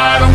I don't